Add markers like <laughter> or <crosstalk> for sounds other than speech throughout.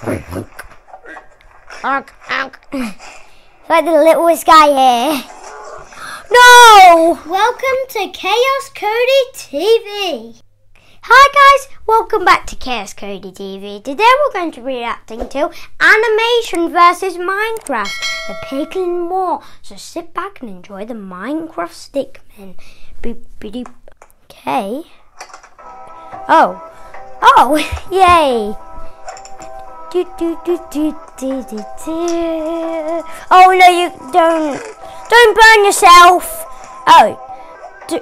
Onk, onk. like the littlest guy here. No! Welcome to Chaos Cody TV. Hi guys, welcome back to Chaos Cody TV. Today we're going to be reacting to Animation versus Minecraft, the Piglin War. So sit back and enjoy the Minecraft Stickman. Boop, boop, Okay. Oh. Oh, <laughs> yay. Oh no, you don't. Don't burn yourself. Oh. Do,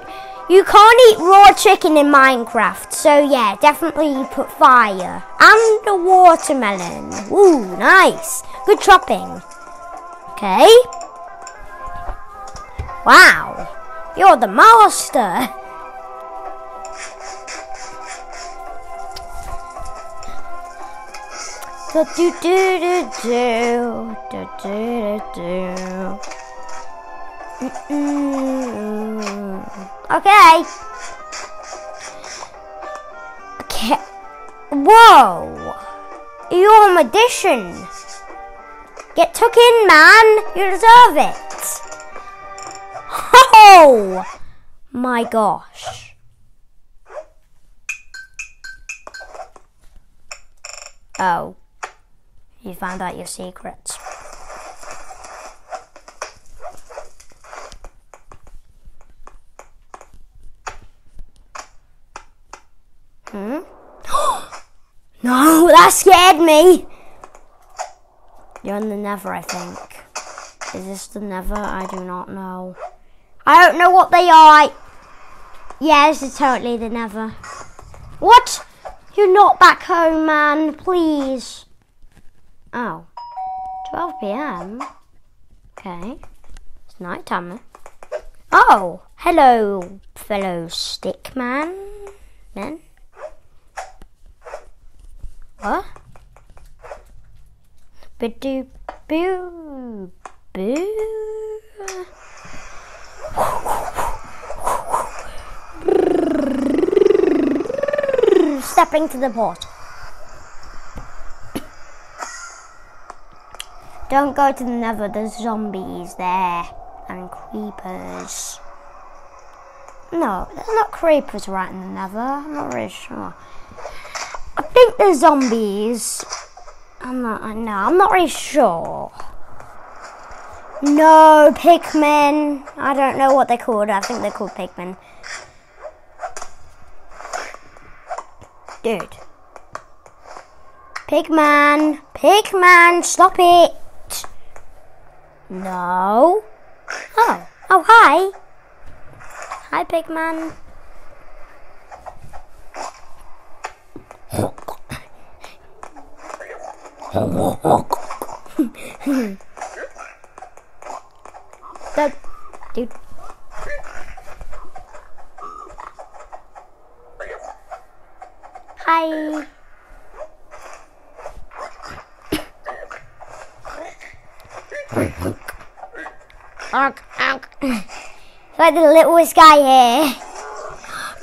you can't eat raw chicken in Minecraft, so yeah, definitely put fire. And a watermelon. Ooh, nice. Good chopping. Okay. Wow. You're the master. <laughs> Do do do do do do do. Okay. Okay. Whoa! You're a magician. Get took in, man. You deserve it. Oh my gosh. Oh. You found out your secrets. Hmm? <gasps> no, that scared me. You're in the Nether, I think. Is this the Nether? I do not know. I don't know what they are. Yeah, this is totally the Nether. What? You're not back home, man. Please. Oh. 12 p.m. Okay. It's night time. Oh. Hello, fellow stickman. Then. What? Bidoo boo boo. Stepping to the port. Don't go to the nether, there's zombies there and creepers. No, there's not creepers right in the nether, I'm not really sure. I think there's zombies. I'm not, no, I'm not really sure. No, pigmen. I don't know what they're called. I think they're called pigmen. Dude. Pigman. Pigman, stop it. No. Oh. Oh, hi. Hi, Pigman. That dude. Hi. Onk, onk. Like the littlest guy here.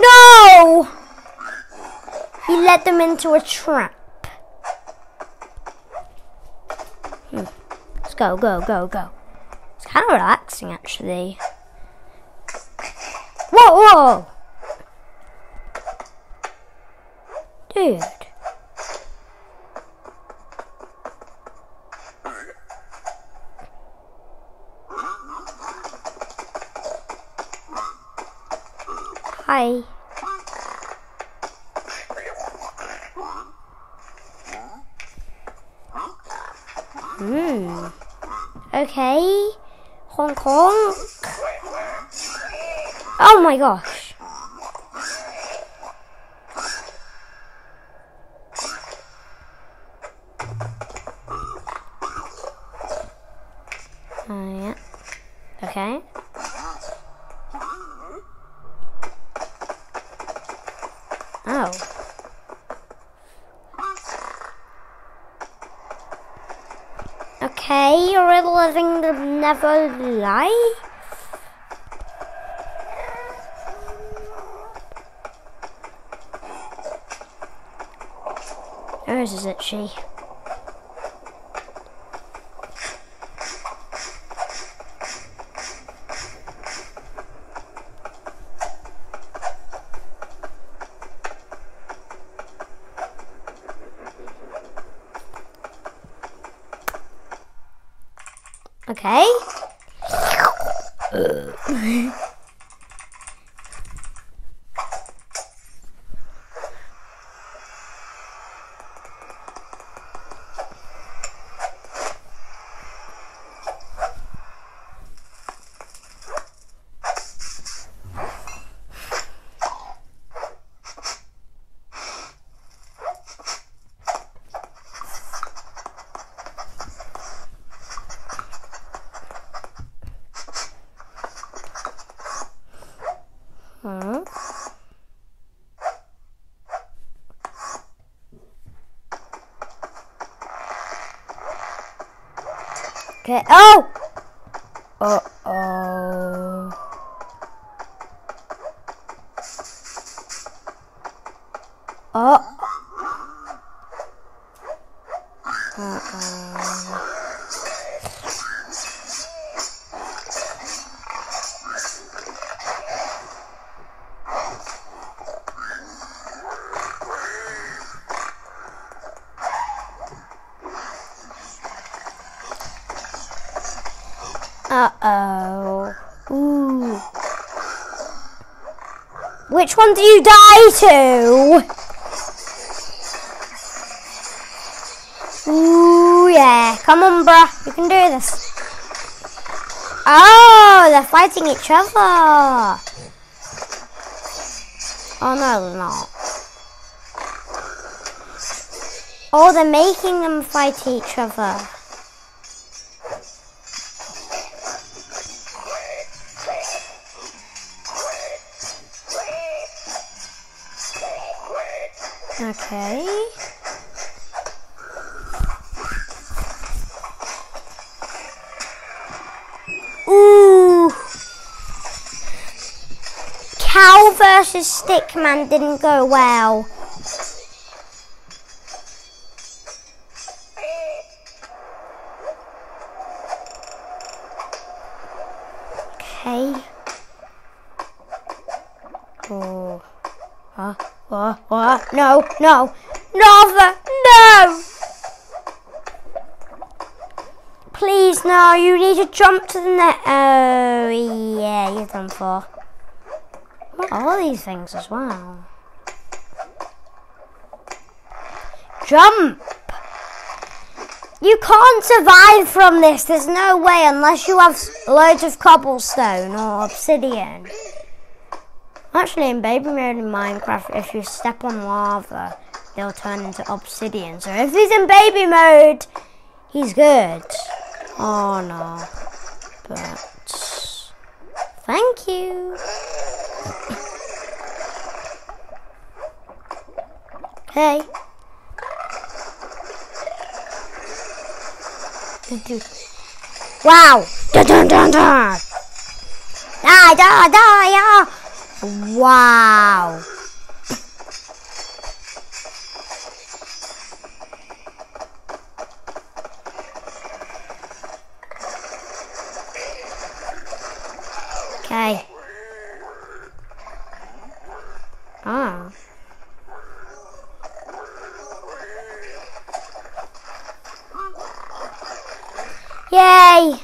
No! He led them into a trap. Hmm. Let's go, go, go, go. It's kind of relaxing, actually. Whoa, whoa! Dude. Hi. Hmm. Okay. Honk honk. Oh my gosh. Oh yeah. Okay. Oh. Okay, you're living the Nether life. Where is it, she? Okay. Uh. <laughs> Hmm. Okay. Oh. Uh oh. Oh. Uh-oh. Uh-oh. Ooh. Which one do you die to? Ooh, yeah. Come on, bruh. You can do this. Oh, they're fighting each other. Oh, no, they're not. Oh, they're making them fight each other. Okay. Ooh. Cow versus Stickman didn't go well. Okay. Oh. Uh, uh, uh, no, no, Nova, no! Please, no, you need to jump to the net. Oh, yeah, you're done for. What are these things as well? Jump! You can't survive from this. There's no way unless you have loads of cobblestone or obsidian. Actually, in baby mode in Minecraft, if you step on lava, they'll turn into obsidian. So if he's in baby mode, he's good. Oh no. But thank you. <laughs> Hey. Wow. Dun dun dun dun. Die, die, die, yeah. Wow. Okay. Ah. Yay!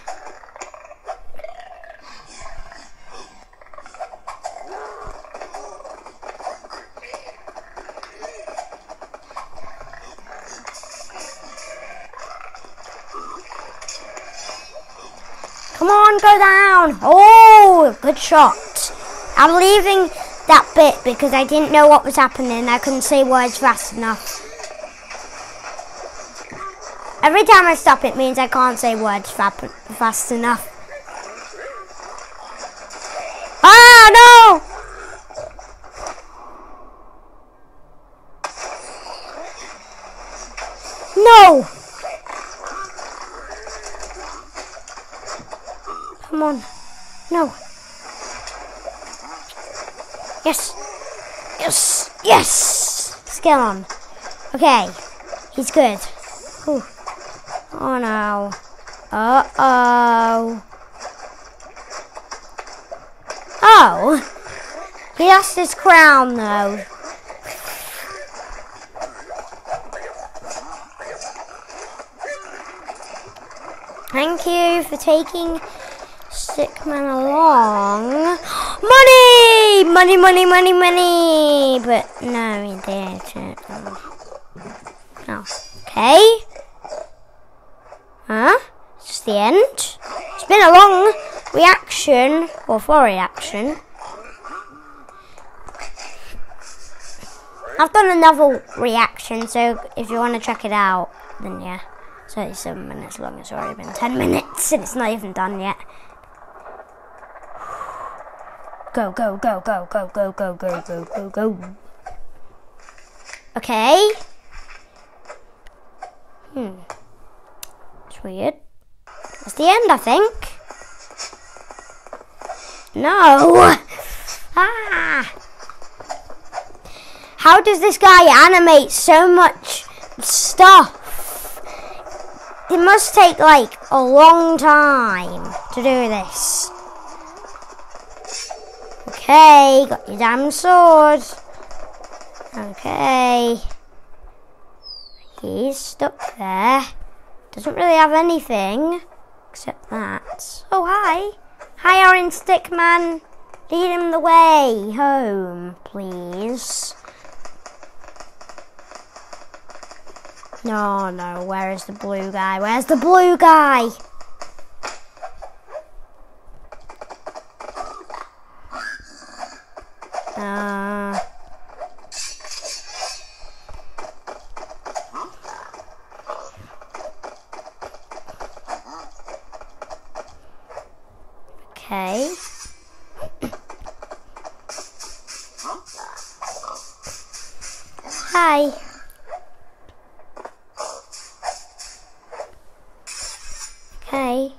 Come on, go down. Oh, good shot. I'm leaving that bit because I didn't know what was happening. I couldn't say words fast enough. Every time I stop, it means I can't say words fa- fast enough. Ah, no! No! Come on. No. Yes. Yes. Yes. Skill on. Okay. He's good. Oh no. Uh oh. Oh. He lost his crown though. Thank you for taking Stickman along. <gasps> Money! Money, money, money, money! But no, he didn't. Oh. Okay. Huh? Just the end? It's been a long reaction, or for reaction. I've done another reaction, so if you want to check it out, then yeah. 37 minutes long, it's already been 10 minutes and it's not even done yet. Go, go, go, go, go, go, go, go, go, go, go. Okay. Hmm. It's weird. That's the end, I think. No! Ah! How does this guy animate so much stuff? It must take like a long time to do this. Okay, got your diamond sword. Okay. He's stuck there. Doesn't really have anything except that. Oh, hi. Hi, Orange Stick Man. Lead him the way home, please. No, no, where is the blue guy? Where's the blue guy? Uh, okay. Hi. Okay.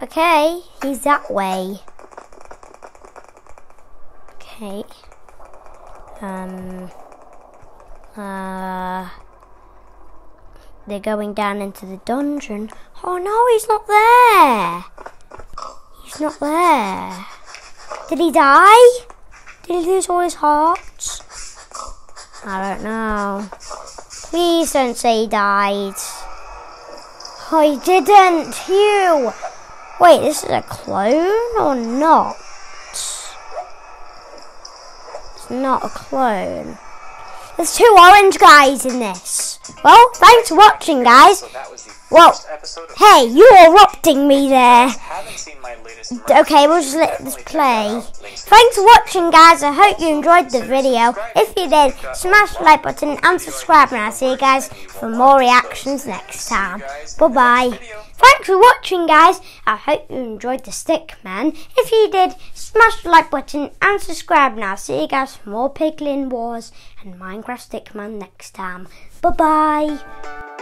Okay, he's that way. Okay. Um. Uh. They're going down into the dungeon. Oh no, he's not there. He's not there. Did he die? Did he lose all his hearts? I don't know. Please don't say he died. He didn't. You. Wait, this is a clone or not? It's not a clone. There's two orange guys in this. Well, thanks for watching, guys. Well, hey, you are erupting me there. Okay, we'll just let this play. Thanks for watching, guys. I hope you enjoyed the video. If you did, smash the like button and subscribe, and I'll see you guys for more reactions next time. Bye-bye. Thanks for watching, guys. I hope you enjoyed the stick, man. If you did, smash the like button and subscribe, and I'll see you guys for more Piglin Wars and Minecraft Stickman next time. Bye-bye.